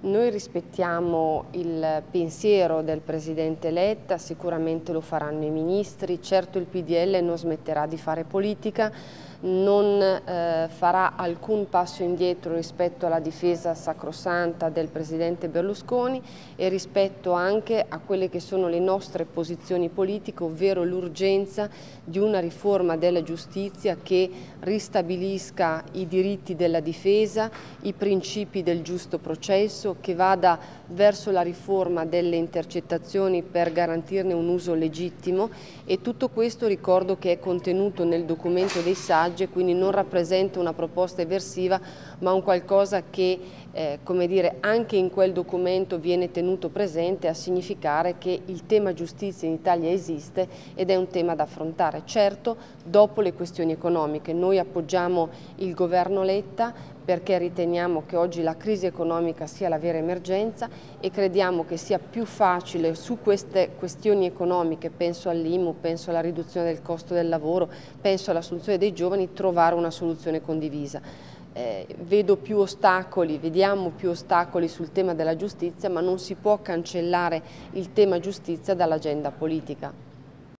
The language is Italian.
Noi rispettiamo il pensiero del Presidente Letta, sicuramente lo faranno i ministri, certo il PDL non smetterà di fare politica, non eh, farà alcun passo indietro rispetto alla difesa sacrosanta del Presidente Berlusconi e rispetto anche a quelle che sono le nostre posizioni politiche, ovvero l'urgenza di una riforma della giustizia che ristabilisca i diritti della difesa, i principi del giusto processo, che vada verso la riforma delle intercettazioni per garantirne un uso legittimo. E tutto questo ricordo che è contenuto nel documento dei saggi sagge, quindi non rappresenta una proposta eversiva, ma un qualcosa che eh, come dire, anche in quel documento viene tenuto presente a significare che il tema giustizia in Italia esiste ed è un tema da affrontare. Certo, dopo le questioni economiche, noi appoggiamo il governo Letta perché riteniamo che oggi la crisi economica sia la vera emergenza e crediamo che sia più facile su queste questioni economiche, penso all'IMU, penso alla riduzione del costo del lavoro, penso all'assunzione dei giovani, trovare una soluzione condivisa. Eh, vedo più ostacoli, vediamo più ostacoli sul tema della giustizia, ma non si può cancellare il tema giustizia dall'agenda politica.